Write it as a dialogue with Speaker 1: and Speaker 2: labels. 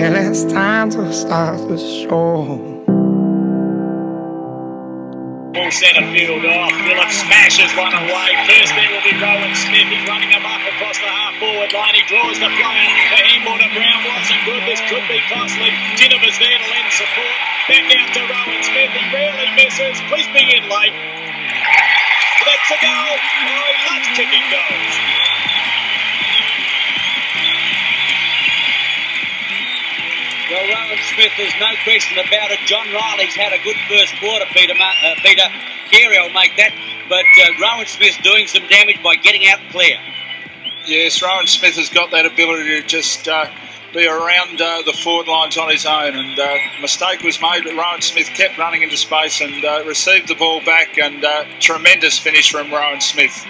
Speaker 1: Well, it's time to start the show.
Speaker 2: Centre field off. Phillips smashes one away. First there will be Rohan Smith. He's running him up across the half forward line. He draws the player. The Hemel to Brown. Watson good. This could be costly. Ginever's there to lend support. Back out to Rohan Smith. He rarely misses. Crispy in late. That's a goal. Oh, he loves kicking goals.
Speaker 3: Well, Rohan Smith, there's no question about it. John Riley's had a good first quarter, Peter. Uh, Peter Carey will make that. But uh, Rohan Smith's doing some damage by getting out clear.
Speaker 4: Yes, Rohan Smith has got that ability to just uh, be around uh, the forward lines on his own. And uh, mistake was made, but Rohan Smith kept running into space and uh, received the ball back. And uh, tremendous finish from Rohan Smith.